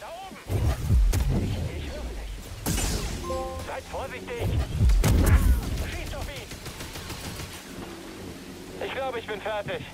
da oben! Ich, höre dich. Seid vorsichtig! Schießt auf ihn! Ich glaube, ich bin fertig.